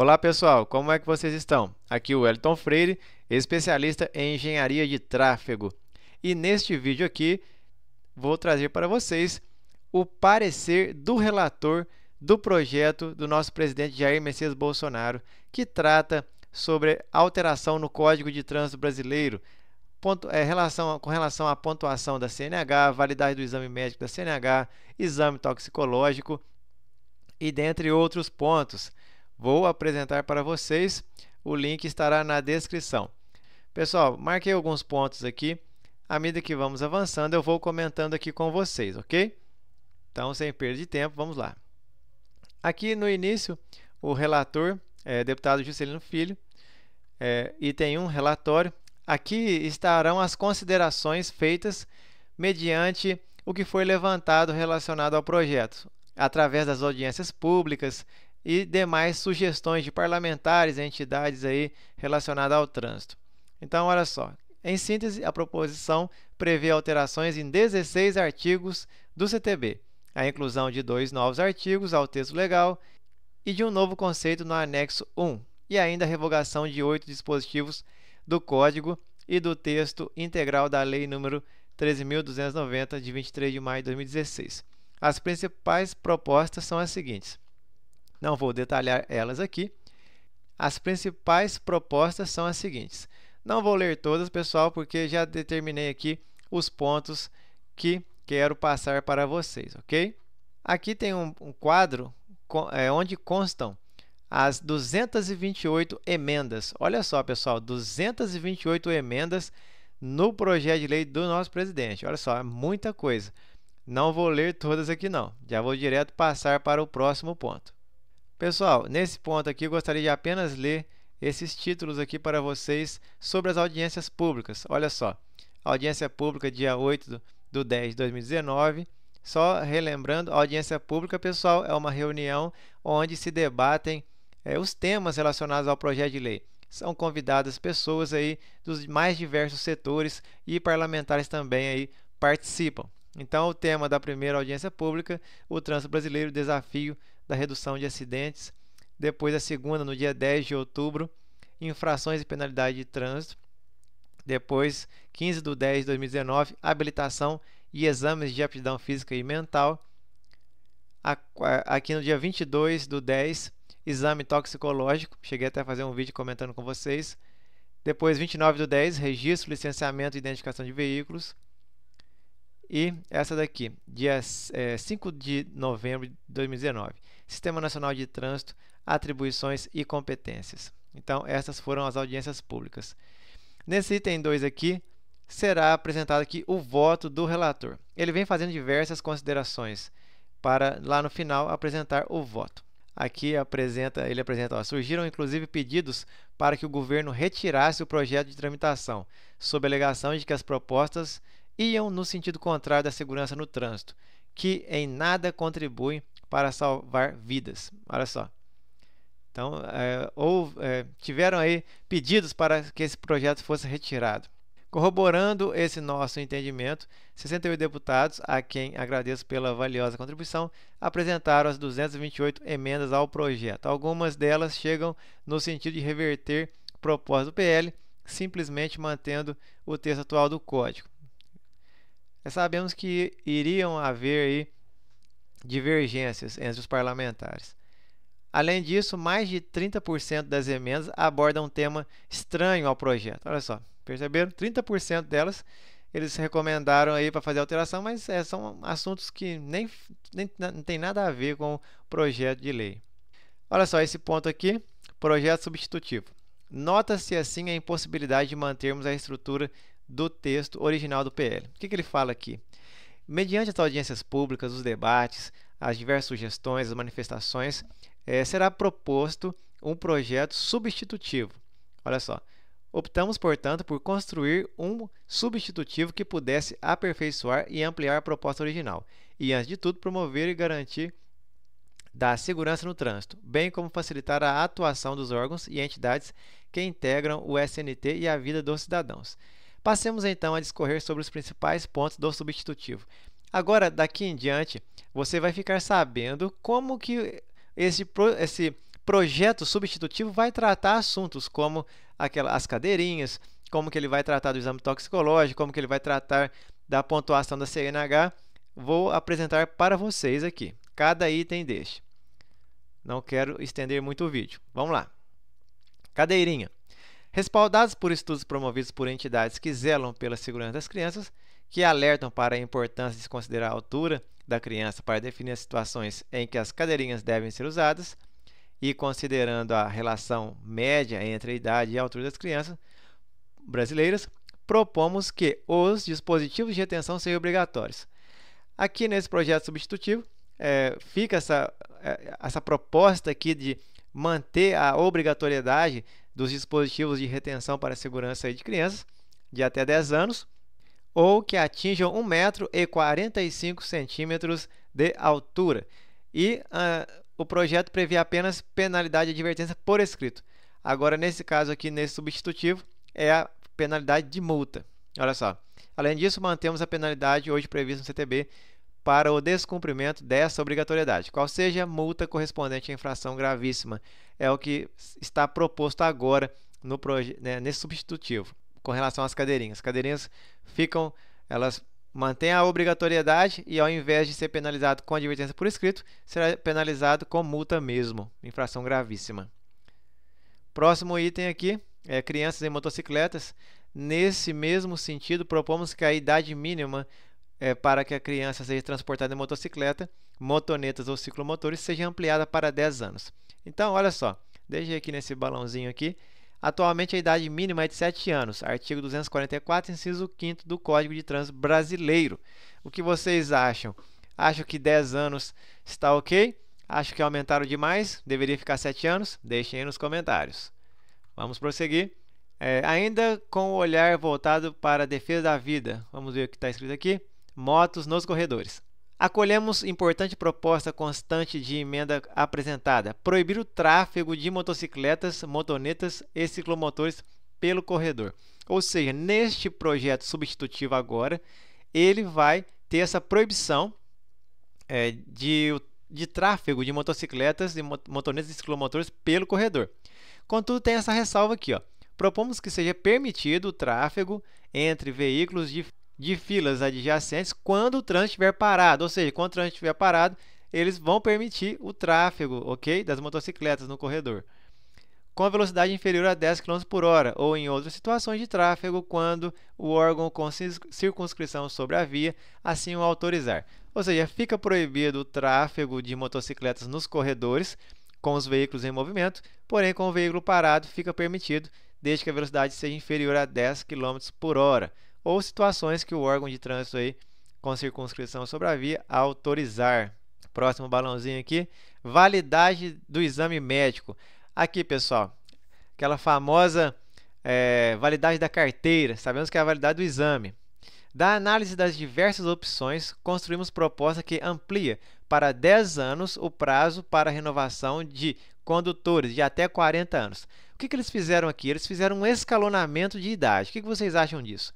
Olá pessoal, como é que vocês estão? Aqui o Wellington Freire, especialista em engenharia de tráfego. E neste vídeo aqui vou trazer para vocês o parecer do relator do projeto do nosso presidente Jair Messias Bolsonaro, que trata sobre alteração no Código de Trânsito Brasileiro, ponto, é, relação, com relação à pontuação da CNH, validade do exame médico da CNH, exame toxicológico e dentre outros pontos vou apresentar para vocês. O link estará na descrição. Pessoal, marquei alguns pontos aqui. À medida que vamos avançando, eu vou comentando aqui com vocês, ok? Então, sem perda de tempo, vamos lá. Aqui no início, o relator, é, deputado Juscelino Filho, é, item 1, relatório. Aqui estarão as considerações feitas mediante o que foi levantado relacionado ao projeto, através das audiências públicas, e demais sugestões de parlamentares e entidades aí relacionadas ao trânsito. Então, olha só. Em síntese, a proposição prevê alterações em 16 artigos do CTB, a inclusão de dois novos artigos ao texto legal e de um novo conceito no anexo 1, e ainda a revogação de oito dispositivos do Código e do texto integral da Lei nº 13.290, de 23 de maio de 2016. As principais propostas são as seguintes. Não vou detalhar elas aqui. As principais propostas são as seguintes. Não vou ler todas, pessoal, porque já determinei aqui os pontos que quero passar para vocês, ok? Aqui tem um, um quadro é, onde constam as 228 emendas. Olha só, pessoal, 228 emendas no projeto de lei do nosso presidente. Olha só, é muita coisa. Não vou ler todas aqui não. Já vou direto passar para o próximo ponto. Pessoal, nesse ponto aqui eu gostaria de apenas ler esses títulos aqui para vocês sobre as audiências públicas. Olha só, audiência pública dia 8 do 10 de 2019. Só relembrando, audiência pública, pessoal, é uma reunião onde se debatem é, os temas relacionados ao projeto de lei. São convidadas pessoas aí dos mais diversos setores e parlamentares também aí participam. Então, o tema da primeira audiência pública, o trânsito brasileiro, desafio da redução de acidentes. Depois, a segunda, no dia 10 de outubro, infrações e penalidade de trânsito. Depois, 15 de 10 de 2019, habilitação e exames de aptidão física e mental. Aqui no dia 22 do 10, exame toxicológico. Cheguei até a fazer um vídeo comentando com vocês. Depois, 29 do 10, registro, licenciamento e identificação de veículos. E essa daqui, dia é, 5 de novembro de 2019. Sistema Nacional de Trânsito, Atribuições e Competências. Então, essas foram as audiências públicas. Nesse item 2 aqui, será apresentado aqui o voto do relator. Ele vem fazendo diversas considerações para, lá no final, apresentar o voto. Aqui apresenta, ele apresenta, ó, surgiram inclusive pedidos para que o governo retirasse o projeto de tramitação, sob a alegação de que as propostas iam no sentido contrário da segurança no trânsito, que em nada contribuem para salvar vidas. Olha só. Então, é, ou é, tiveram aí pedidos para que esse projeto fosse retirado. Corroborando esse nosso entendimento, 68 deputados, a quem agradeço pela valiosa contribuição, apresentaram as 228 emendas ao projeto. Algumas delas chegam no sentido de reverter propósito do PL, simplesmente mantendo o texto atual do Código. Sabemos que iriam haver aí divergências entre os parlamentares. Além disso, mais de 30% das emendas abordam um tema estranho ao projeto. Olha só, perceberam? 30% delas eles recomendaram aí para fazer alteração, mas é, são assuntos que nem, nem não tem nada a ver com o projeto de lei. Olha só esse ponto aqui, projeto substitutivo. Nota-se assim a impossibilidade de mantermos a estrutura do texto original do PL. O que, que ele fala aqui? Mediante as audiências públicas, os debates, as diversas sugestões, as manifestações, é, será proposto um projeto substitutivo. Olha só. Optamos, portanto, por construir um substitutivo que pudesse aperfeiçoar e ampliar a proposta original, e, antes de tudo, promover e garantir da segurança no trânsito, bem como facilitar a atuação dos órgãos e entidades que integram o SNT e a vida dos cidadãos. Passemos então a discorrer sobre os principais pontos do substitutivo. Agora, daqui em diante, você vai ficar sabendo como que esse, esse projeto substitutivo vai tratar assuntos como as cadeirinhas, como que ele vai tratar do exame toxicológico, como que ele vai tratar da pontuação da CNH. Vou apresentar para vocês aqui, cada item deste. Não quero estender muito o vídeo. Vamos lá. Cadeirinha. Respaldados por estudos promovidos por entidades que zelam pela segurança das crianças, que alertam para a importância de se considerar a altura da criança para definir as situações em que as cadeirinhas devem ser usadas, e considerando a relação média entre a idade e a altura das crianças brasileiras, propomos que os dispositivos de retenção sejam obrigatórios. Aqui nesse projeto substitutivo, é, fica essa, é, essa proposta aqui de manter a obrigatoriedade dos dispositivos de retenção para segurança de crianças de até 10 anos ou que atinjam 1,45 metro e 45 centímetros de altura. E uh, o projeto prevê apenas penalidade de advertência por escrito. Agora, nesse caso aqui, nesse substitutivo, é a penalidade de multa. Olha só. Além disso, mantemos a penalidade hoje prevista no CTB para o descumprimento dessa obrigatoriedade, qual seja a multa correspondente à infração gravíssima. É o que está proposto agora no né, nesse substitutivo, com relação às cadeirinhas. As cadeirinhas ficam, elas mantêm a obrigatoriedade e ao invés de ser penalizado com advertência por escrito, será penalizado com multa mesmo, infração gravíssima. Próximo item aqui é crianças em motocicletas. Nesse mesmo sentido, propomos que a idade mínima é, para que a criança seja transportada em motocicleta, motonetas ou ciclomotores seja ampliada para 10 anos. Então, olha só, deixa aqui nesse balãozinho aqui. Atualmente a idade mínima é de 7 anos, artigo 244, inciso 5 do Código de Trânsito Brasileiro. O que vocês acham? Acham que 10 anos está ok? Acho que aumentaram demais? Deveria ficar 7 anos? Deixem aí nos comentários. Vamos prosseguir. É, ainda com o olhar voltado para a defesa da vida. Vamos ver o que está escrito aqui motos nos corredores. Acolhemos importante proposta constante de emenda apresentada: proibir o tráfego de motocicletas, motonetas e ciclomotores pelo corredor. Ou seja, neste projeto substitutivo agora, ele vai ter essa proibição é, de, de tráfego de motocicletas, de motonetas e ciclomotores pelo corredor. Contudo, tem essa ressalva aqui. Ó. Propomos que seja permitido o tráfego entre veículos de de filas adjacentes quando o trânsito estiver parado, ou seja, quando o trânsito estiver parado, eles vão permitir o tráfego, ok, das motocicletas no corredor, com a velocidade inferior a 10 km por hora, ou em outras situações de tráfego, quando o órgão com circunscrição sobre a via assim o autorizar. Ou seja, fica proibido o tráfego de motocicletas nos corredores com os veículos em movimento, porém com o veículo parado fica permitido, desde que a velocidade seja inferior a 10 km por hora ou situações que o órgão de trânsito aí, com circunscrição sobre a via autorizar. Próximo balãozinho aqui, validade do exame médico. Aqui, pessoal, aquela famosa é, validade da carteira, sabemos que é a validade do exame. Da análise das diversas opções, construímos proposta que amplia para 10 anos o prazo para renovação de condutores de até 40 anos. O que, que eles fizeram aqui? Eles fizeram um escalonamento de idade. O que, que vocês acham disso?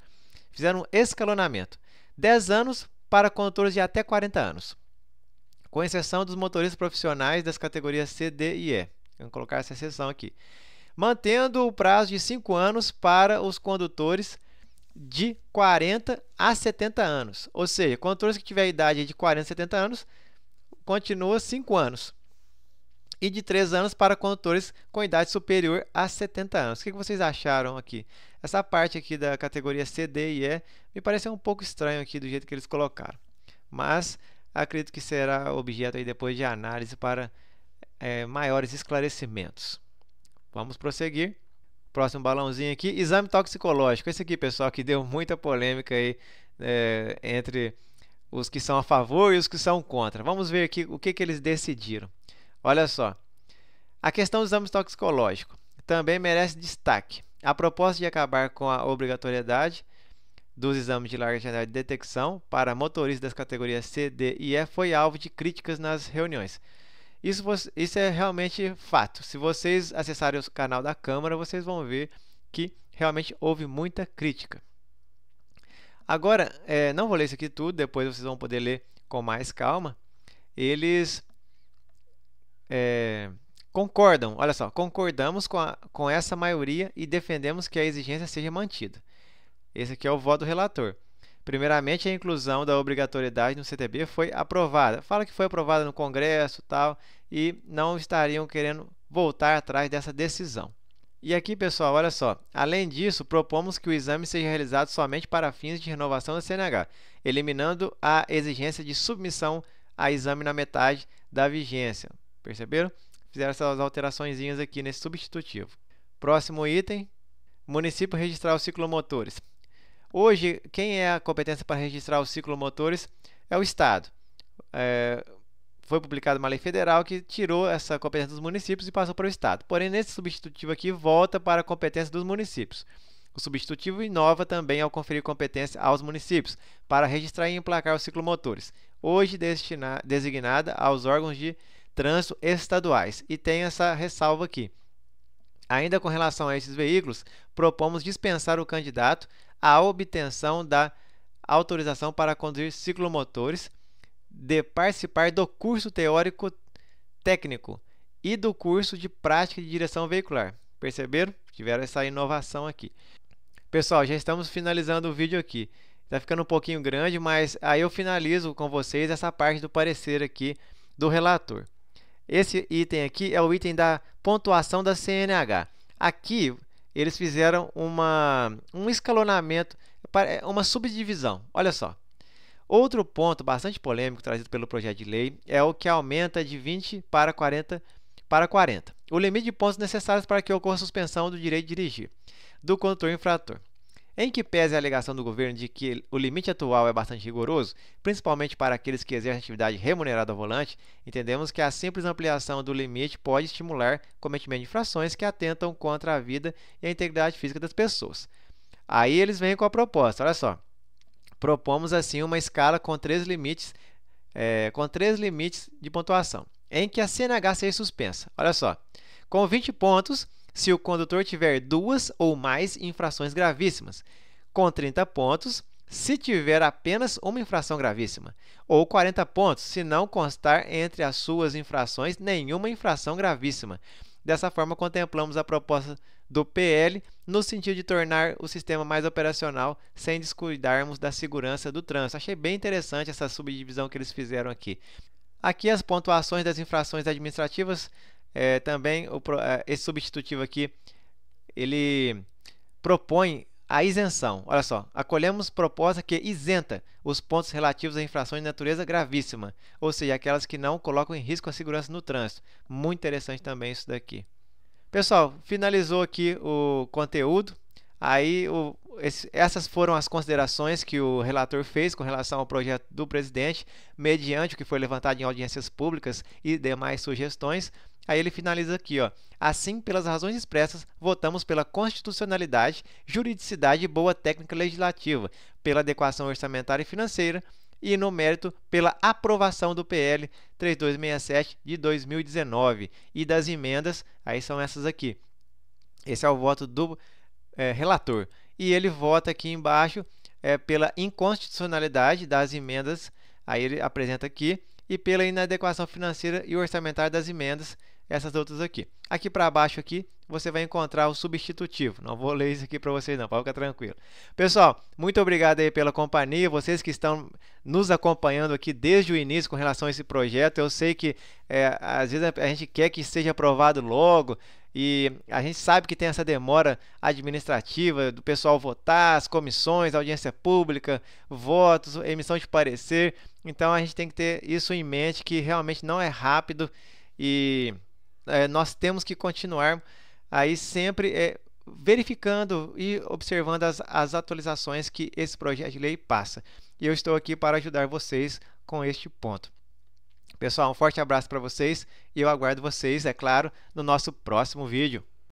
Fizeram um escalonamento. 10 anos para condutores de até 40 anos, com exceção dos motoristas profissionais das categorias C, D e E. Vamos colocar essa exceção aqui. Mantendo o prazo de 5 anos para os condutores de 40 a 70 anos. Ou seja, condutores que tiver idade de 40 a 70 anos, continua 5 anos. E de 3 anos para condutores com idade superior a 70 anos. O que vocês acharam aqui? Essa parte aqui da categoria C, D e E me pareceu um pouco estranho aqui do jeito que eles colocaram. Mas acredito que será objeto aí depois de análise para é, maiores esclarecimentos. Vamos prosseguir. Próximo balãozinho aqui, exame toxicológico. Esse aqui, pessoal, que deu muita polêmica aí é, entre os que são a favor e os que são contra. Vamos ver aqui o que, que eles decidiram. Olha só. A questão do exame toxicológico também merece destaque. A proposta de acabar com a obrigatoriedade dos exames de larga janela de detecção para motoristas das categorias C, D e E foi alvo de críticas nas reuniões. Isso, isso é realmente fato. Se vocês acessarem o canal da Câmara, vocês vão ver que realmente houve muita crítica. Agora, é, não vou ler isso aqui tudo, depois vocês vão poder ler com mais calma. Eles é, concordam, olha só, concordamos com, a, com essa maioria e defendemos que a exigência seja mantida. Esse aqui é o voto do relator. Primeiramente, a inclusão da obrigatoriedade no CTB foi aprovada. Fala que foi aprovada no Congresso tal, e não estariam querendo voltar atrás dessa decisão. E aqui, pessoal, olha só. Além disso, propomos que o exame seja realizado somente para fins de renovação da CNH, eliminando a exigência de submissão a exame na metade da vigência. Perceberam? Fizeram essas alterações aqui nesse substitutivo. Próximo item, município registrar os ciclomotores. Hoje, quem é a competência para registrar os ciclomotores é o Estado. É, foi publicada uma lei federal que tirou essa competência dos municípios e passou para o Estado. Porém, nesse substitutivo aqui, volta para a competência dos municípios. O substitutivo inova também ao conferir competência aos municípios para registrar e emplacar os ciclomotores, hoje destina, designada aos órgãos de trânsito estaduais. E tem essa ressalva aqui. Ainda com relação a esses veículos, propomos dispensar o candidato à obtenção da autorização para conduzir ciclomotores de participar do curso teórico técnico e do curso de prática de direção veicular. Perceberam? Tiveram essa inovação aqui. Pessoal, já estamos finalizando o vídeo aqui. Está ficando um pouquinho grande, mas aí eu finalizo com vocês essa parte do parecer aqui do relator. Esse item aqui é o item da pontuação da CNH. Aqui eles fizeram uma, um escalonamento, uma subdivisão. Olha só. Outro ponto bastante polêmico trazido pelo projeto de lei é o que aumenta de 20 para 40 para 40. O limite de pontos necessários para que ocorra suspensão do direito de dirigir do condutor infrator. Em que pese a alegação do governo de que o limite atual é bastante rigoroso, principalmente para aqueles que exercem atividade remunerada ao volante, entendemos que a simples ampliação do limite pode estimular cometimento de infrações que atentam contra a vida e a integridade física das pessoas. Aí eles vêm com a proposta, olha só. Propomos assim uma escala com três limites, é, com três limites de pontuação, em que a CNH seja suspensa. Olha só, com 20 pontos, se o condutor tiver duas ou mais infrações gravíssimas, com 30 pontos, se tiver apenas uma infração gravíssima, ou 40 pontos, se não constar entre as suas infrações nenhuma infração gravíssima. Dessa forma, contemplamos a proposta do PL no sentido de tornar o sistema mais operacional sem descuidarmos da segurança do trânsito. Achei bem interessante essa subdivisão que eles fizeram aqui. Aqui as pontuações das infrações administrativas, é, também o, é, esse substitutivo aqui, ele propõe a isenção. Olha só, acolhemos proposta que isenta os pontos relativos a infrações de natureza gravíssima, ou seja, aquelas que não colocam em risco a segurança no trânsito. Muito interessante também isso daqui. Pessoal, finalizou aqui o conteúdo. Aí, o, esse, essas foram as considerações que o relator fez com relação ao projeto do presidente, mediante o que foi levantado em audiências públicas e demais sugestões. Aí ele finaliza aqui, ó. Assim, pelas razões expressas, votamos pela constitucionalidade, juridicidade e boa técnica legislativa, pela adequação orçamentária e financeira, e no mérito pela aprovação do PL 3267 de 2019 e das emendas, aí são essas aqui. Esse é o voto do é, relator. E ele vota aqui embaixo é, pela inconstitucionalidade das emendas, aí ele apresenta aqui, e pela inadequação financeira e orçamentária das emendas, essas outras aqui. Aqui para baixo aqui você vai encontrar o substitutivo. Não vou ler isso aqui para vocês não, pode ficar tranquilo. Pessoal, muito obrigado aí pela companhia, vocês que estão nos acompanhando aqui desde o início com relação a esse projeto. Eu sei que é, às vezes a gente quer que seja aprovado logo, e a gente sabe que tem essa demora administrativa do pessoal votar, as comissões, audiência pública, votos, emissão de parecer. Então a gente tem que ter isso em mente que realmente não é rápido e é, nós temos que continuar aí sempre é, verificando e observando as, as atualizações que esse projeto de lei passa. E eu estou aqui para ajudar vocês com este ponto. Pessoal, um forte abraço para vocês e eu aguardo vocês, é claro, no nosso próximo vídeo.